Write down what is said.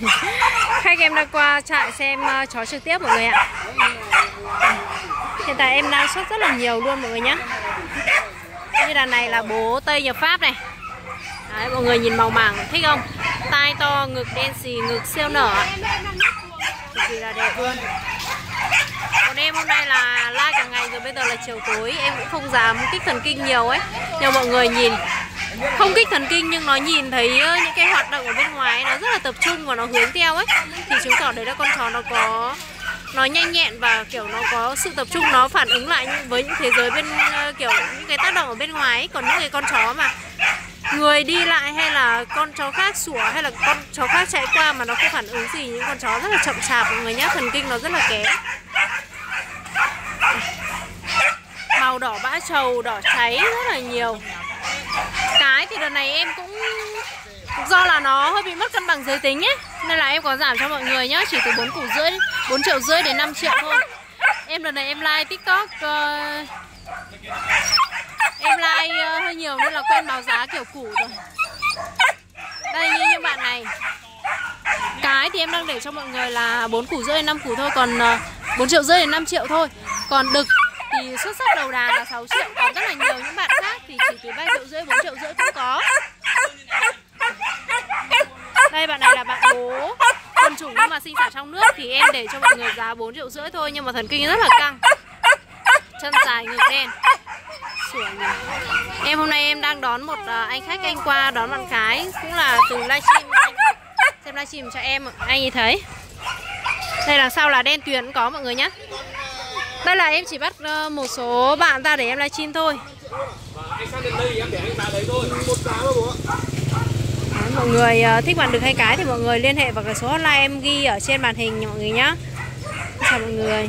Khách em đang qua trại xem ờ, chó trực tiếp mọi người ạ. Hiện tại em đang xuất rất là nhiều luôn mọi người nhé Như đàn này là bố Tây nhập Pháp này. Đấy, mọi người nhìn màu màng thích không? Tai to, ngực đen xì, ngực siêu nở Cực kỳ là đẹp luôn. Còn em hôm nay là like cả ngày rồi bây giờ là chiều tối. Em cũng không dám kích thần kinh nhiều ấy. Nhưng mọi người nhìn không kích thần kinh nhưng nó nhìn thấy ờ, những cái hoạt động ở bên ngoài nó rất là tập trung và nó hướng theo ấy. Thì chứng tỏ đấy là con chó nó có, nó nhanh nhẹn và, kiểu, nó có sự tập trung, nó phản ứng lại với những thế giới bên ờ, kiểu, những cái tác động ở bên ngoài ấy. còn những cái con chó mà người đi lại hay là con chó khác sủa hay là con chó khác chạy qua mà nó không phản ứng gì, những con chó rất là chậm chạp mọi người nhá thần kinh nó rất là kém. Màu đỏ bã trầu, đỏ cháy rất là nhiều đợt này em cũng do là nó hơi bị mất cân bằng giới tính ấy nên là em có giảm cho mọi người nhá chỉ từ bốn củ rưỡi bốn triệu rưỡi đến 5 triệu thôi. Em lần này em like tiktok uh, em like uh, hơi nhiều nên là quên báo giá kiểu củ rồi. Đây như những bạn này. Cái thì em đang để cho mọi người là bốn củ rưỡi đến 5 củ thôi còn uh, triệu rưỡi đến 5 triệu thôi. Còn đực thì xuất sắc đầu đàn là 6 triệu còn rất là nhiều những bạn khác thì chỉ từ ba triệu rưỡi bốn triệu rưỡi cũng có đây bạn này là bạn bố quân trùng nhưng mà sinh sản trong nước thì em để cho mọi người giá 4 triệu rưỡi thôi, nhưng mà thần kinh rất là căng. Chân dài ngực đen. Nhỉ. Em hôm nay em đang đón một à, anh khách anh qua đón bạn cái cũng là từ livestream. Xem livestream cho em anh ấy thấy. Đây đằng sau là đen tuyền cũng có mọi người nhé đây là em chỉ bắt ờ, một số bạn ra để em livestream thôi. Vâng, anh sang đến đây em để anh ta đấy thôi. Một giá mà bố ạ mọi người ờ, thích bạn được hay cái thì mọi người liên hệ vào cái số hotline em ghi ở trên màn hình mọi người nhé chào mọi người.